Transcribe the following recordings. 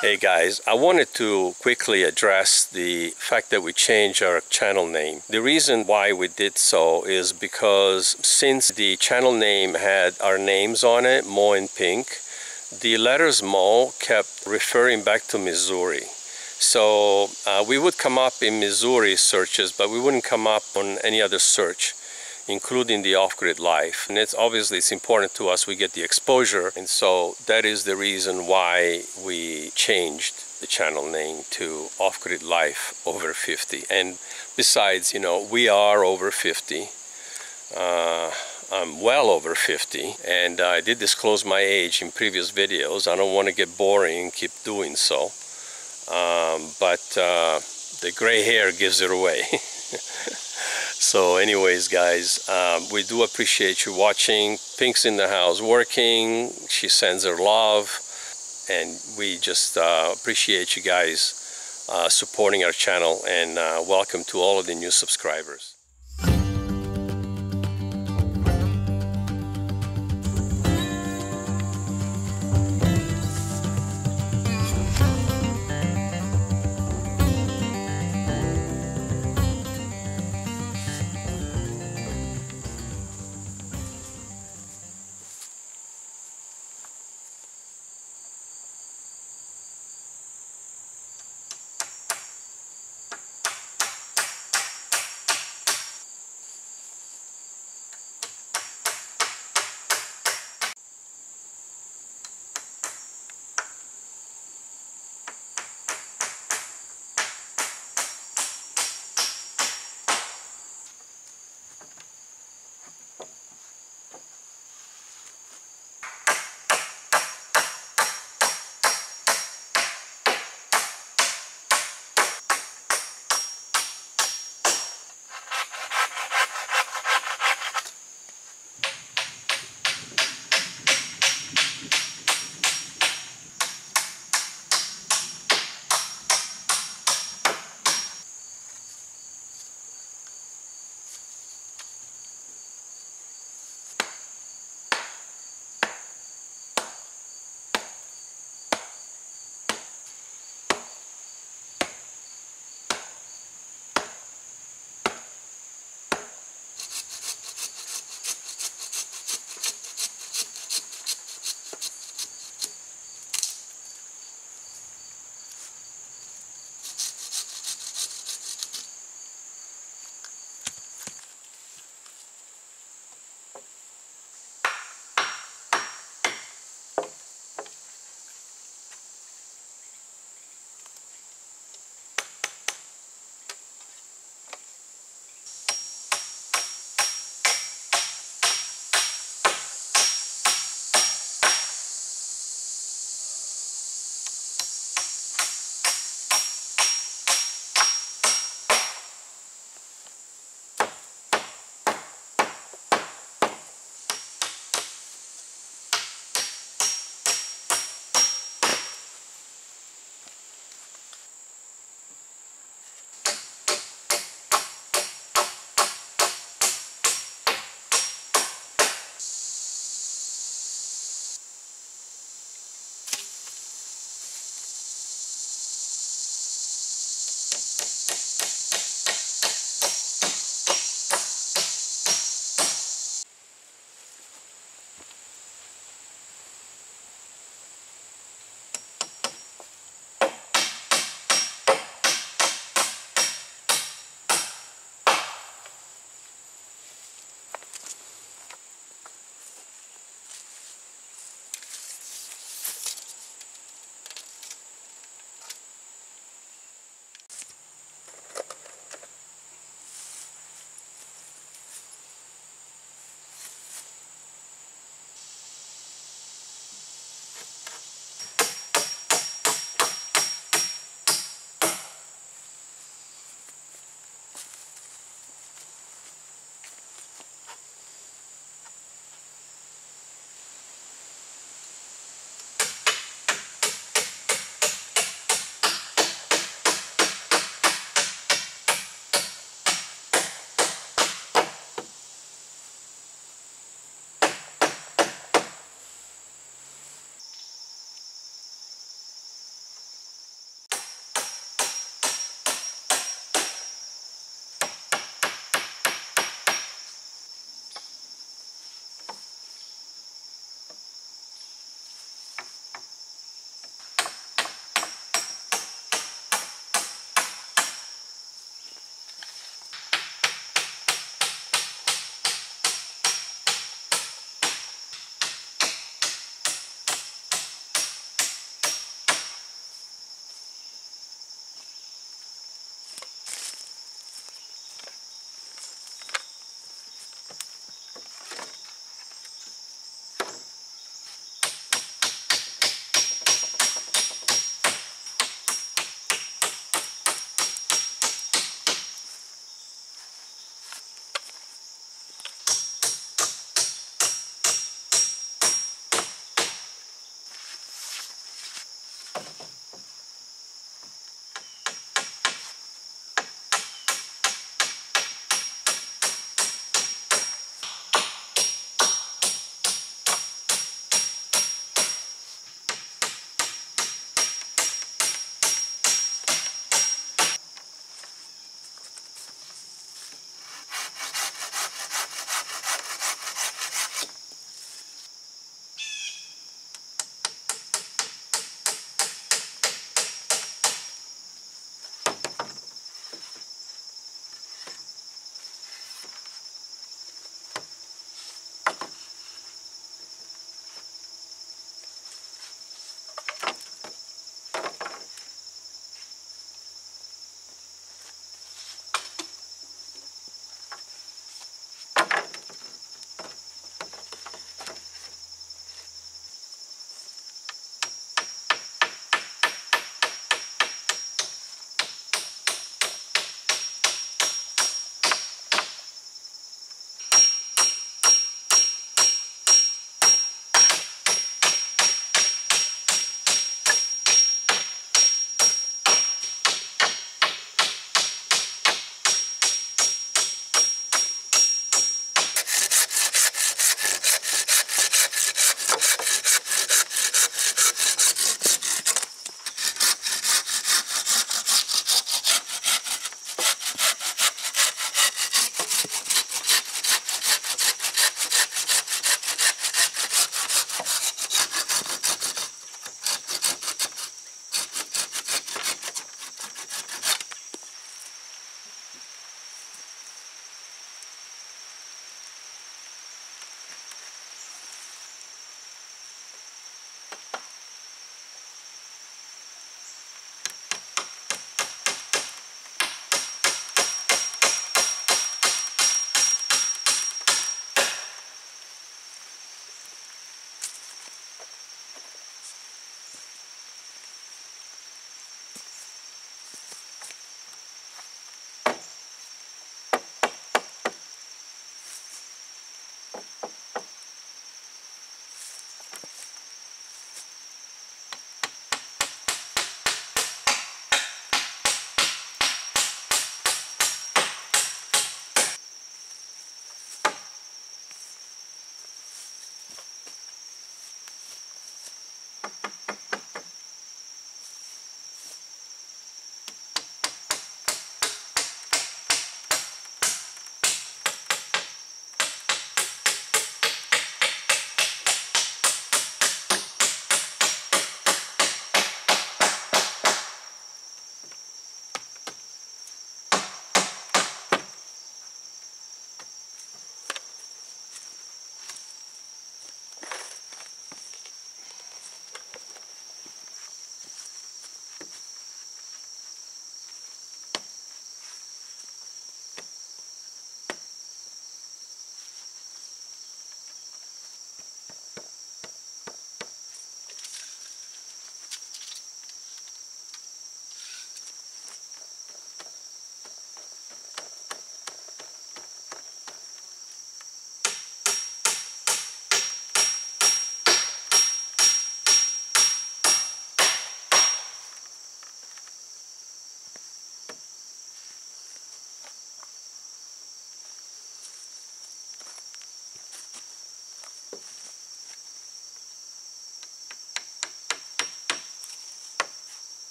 Hey guys, I wanted to quickly address the fact that we changed our channel name. The reason why we did so is because since the channel name had our names on it, Mo and pink, the letters Mo kept referring back to Missouri. So uh, we would come up in Missouri searches, but we wouldn't come up on any other search including the off-grid life. And it's obviously it's important to us we get the exposure. And so that is the reason why we changed the channel name to off-grid life over 50 and besides you know we are over 50 uh, I'm well over 50 and I did disclose my age in previous videos. I don't want to get boring and keep doing so. Um, but uh, the gray hair gives it away So anyways, guys, um, we do appreciate you watching. Pink's in the house working. She sends her love. And we just uh, appreciate you guys uh, supporting our channel. And uh, welcome to all of the new subscribers.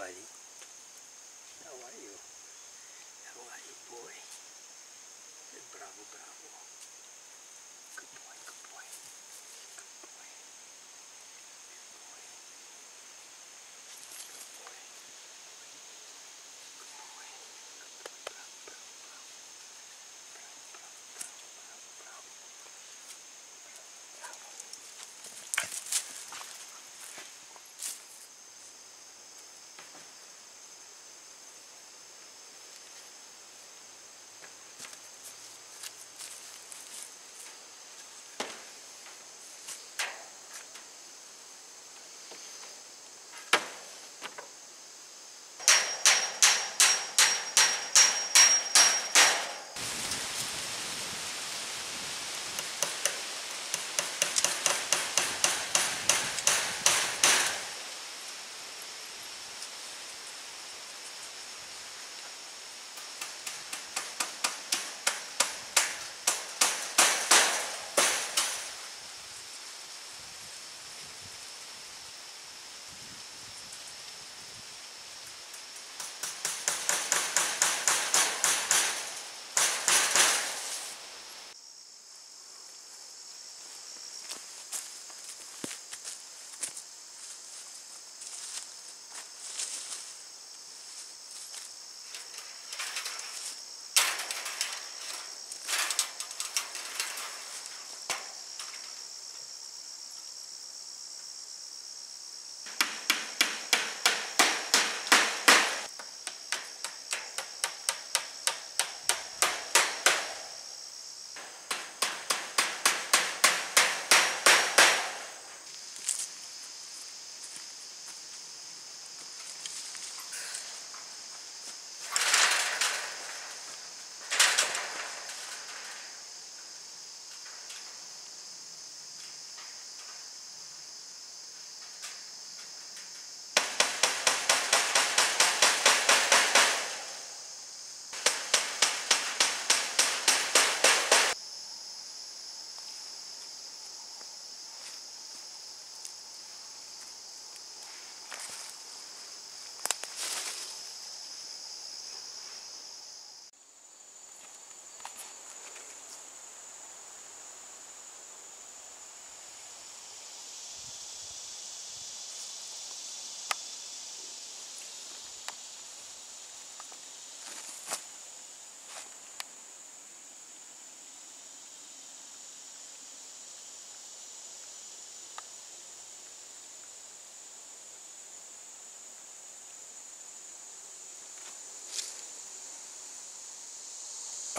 парень.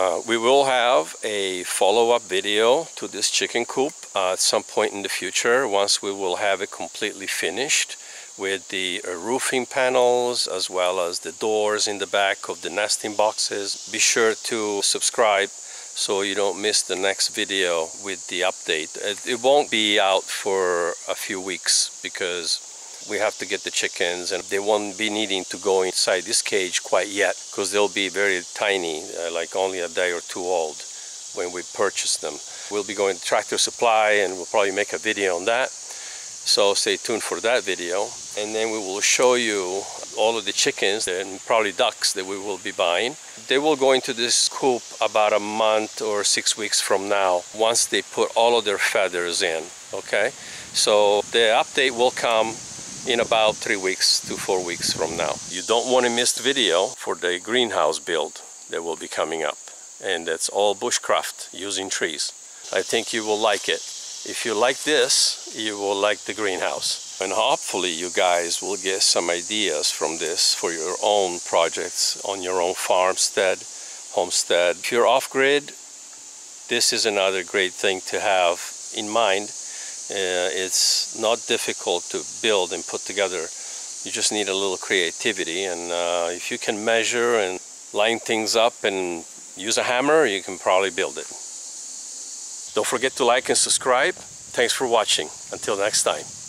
Uh, we will have a follow-up video to this chicken coop uh, at some point in the future once we will have it completely finished with the uh, roofing panels as well as the doors in the back of the nesting boxes. Be sure to subscribe so you don't miss the next video with the update. It, it won't be out for a few weeks because we have to get the chickens and they won't be needing to go inside this cage quite yet because they'll be very tiny uh, like only a day or two old when we purchase them. We'll be going to tractor supply and we'll probably make a video on that. So stay tuned for that video. And then we will show you all of the chickens and probably ducks that we will be buying. They will go into this coop about a month or six weeks from now once they put all of their feathers in okay? So the update will come in about three weeks to four weeks from now. You don't want to miss the video for the greenhouse build that will be coming up. And that's all bushcraft using trees. I think you will like it. If you like this, you will like the greenhouse. And hopefully you guys will get some ideas from this for your own projects on your own farmstead, homestead. If you're off-grid, this is another great thing to have in mind it's not difficult to build and put together. You just need a little creativity and uh, if you can measure and line things up and use a hammer, you can probably build it. Don't forget to like and subscribe. Thanks for watching. Until next time.